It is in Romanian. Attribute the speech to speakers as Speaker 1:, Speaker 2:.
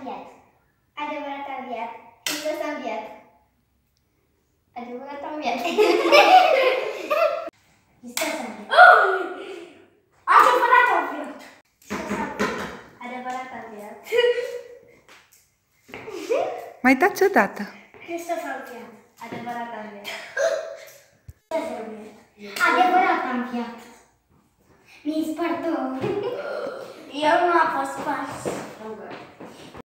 Speaker 1: înviat. Adevărat a înviat. Hristos a înviat. Adevărat a înviat. Hristos a înviat.
Speaker 2: Adevărat a înviat.
Speaker 1: Adevărat a înviat.
Speaker 3: Mai dați o dată.
Speaker 2: Hristos a înviat.
Speaker 1: Adevărat a înviat.
Speaker 2: Adevărat a înviat. Mi-i spart
Speaker 1: Eu nu am fost spart.